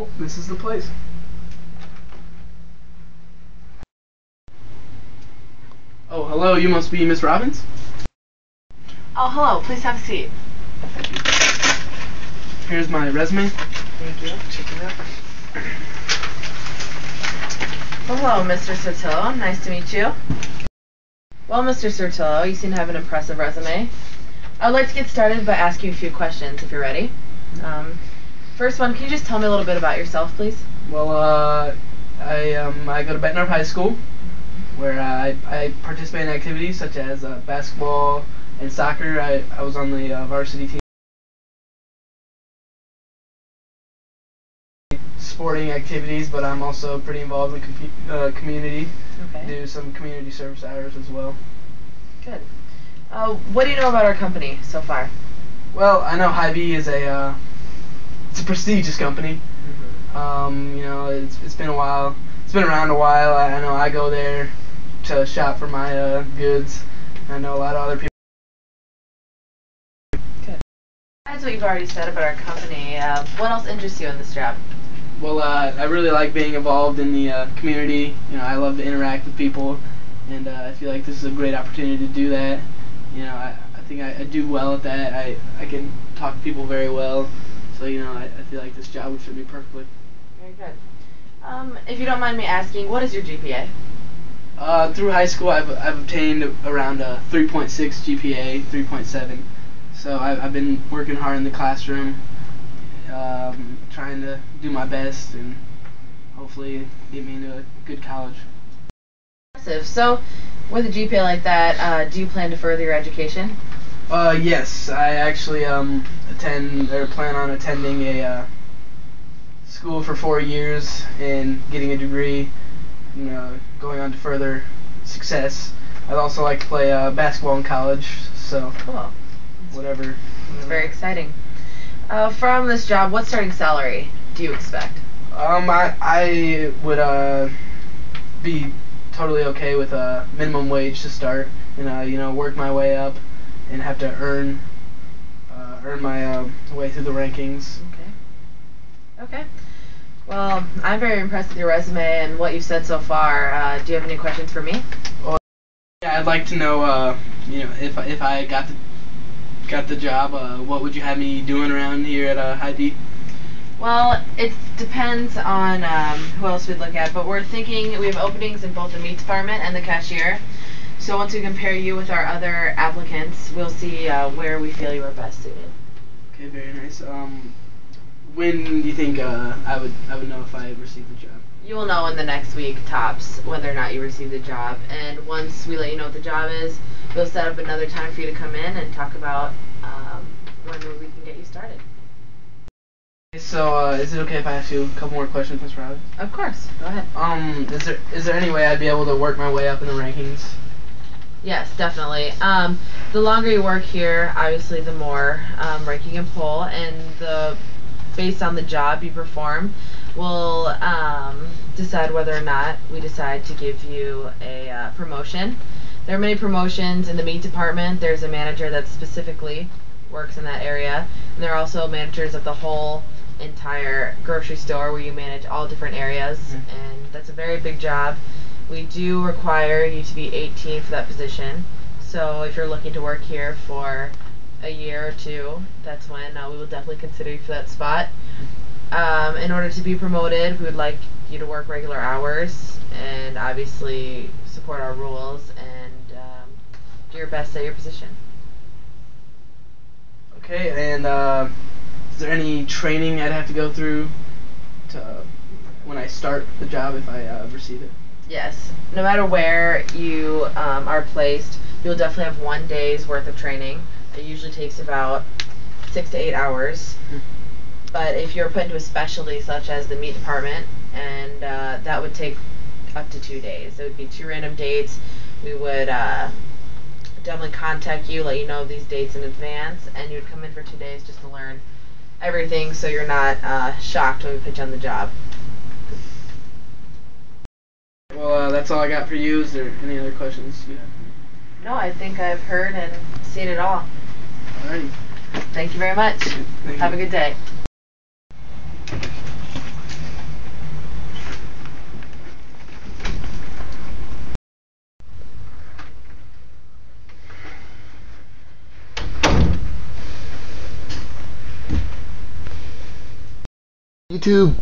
Oh, this is the place. Oh, hello, you must be Miss Robbins? Oh, hello. Please have a seat. Here's my resume. Thank you. Check it out. Hello, Mr. Sortillo. Nice to meet you. Well, Mr. Sortillo, you seem to have an impressive resume. I'd like to get started by asking you a few questions, if you're ready. Um, first one, can you just tell me a little bit about yourself, please? Well, uh, I um, I go to Bettendorf High School, where I, I participate in activities such as uh, basketball and soccer. I, I was on the uh, varsity team. Sporting activities, but I'm also pretty involved in compu- uh, community. Okay. Do some community service hours as well. Good. Uh, what do you know about our company so far? Well, I know Hy-Vee is a uh, it's a prestigious company. Um, you know, it's, it's been a while. It's been around a while. I, I know I go there to shop for my uh, goods. I know a lot of other people. Besides what you've already said about our company, uh, what else interests you in this job? Well, uh, I really like being involved in the uh, community. You know, I love to interact with people, and uh, I feel like this is a great opportunity to do that. You know, I, I think I, I do well at that. I, I can talk to people very well. So, you know, I, I feel like this job would fit me perfectly. Very good. Um, if you don't mind me asking, what is your GPA? Uh, through high school, I've, I've obtained around a 3.6 GPA, 3.7. So I've, I've been working hard in the classroom, um, trying to do my best and hopefully get me into a good college. So, with a GPA like that, uh, do you plan to further your education? Uh, yes, I actually um, attend or plan on attending a uh, school for four years and getting a degree, you know, going on to further success. I'd also like to play uh, basketball in college, so Cool. whatever. It's very exciting. Uh, from this job, what starting salary do you expect? Um, I I would uh be totally okay with a minimum wage to start, and uh, you know, work my way up, and have to earn uh, earn my uh, way through the rankings. Okay. Okay. Well, I'm very impressed with your resume and what you've said so far. Uh, do you have any questions for me? Yeah, I'd like to know, uh, you know, if if I got the got the job, uh, what would you have me doing around here at uh, Hy-Vee? Well, it depends on um, who else we'd look at, but we're thinking we have openings in both the meat department and the cashier. So once we compare you with our other applicants, we'll see uh, where we feel you are best suited. Okay, very nice. Um, when do you think uh, I would I would know if I received the job? You will know in the next week, tops, whether or not you receive the job. And once we let you know what the job is, we'll set up another time for you to come in and talk about um, when we can get you started. So, uh, is it okay if I ask you a couple more questions, Ms. Robbins? Of course. Go ahead. Um, is there is there any way I'd be able to work my way up in the rankings? Yes, definitely. Um, the longer you work here, obviously, the more um, rank you can pull, and the based on the job you perform, will um, decide whether or not we decide to give you a uh, promotion. There are many promotions in the meat department. There's a manager that specifically works in that area, and there are also managers of the whole entire grocery store where you manage all different areas, Mhm. and that's a very big job. We do require you to be 18 for that position. So if you're looking to work here for a year or two, that's when uh, we will definitely consider you for that spot. Um, in order to be promoted, we would like you to work regular hours and obviously support our rules and um, do your best at your position. Okay, and uh, is there any training I'd have to go through to uh, when I start the job if I uh, receive it? Yes. No matter where you um, are placed, you'll definitely have one day's worth of training. It usually takes about six to eight hours. Mm. But if you're put into a specialty such as the meat department, and uh, that would take up to two days. It would be two random dates. We would uh, definitely contact you, let you know these dates in advance, and you would come in for two days just to learn everything so you're not uh, shocked when we put you on the job. Well, uh, that's all I got for you. Is there any other questions you have? No, I think I've heard and seen it all. Alrighty. Thank you very much. Thank have a good day. YouTube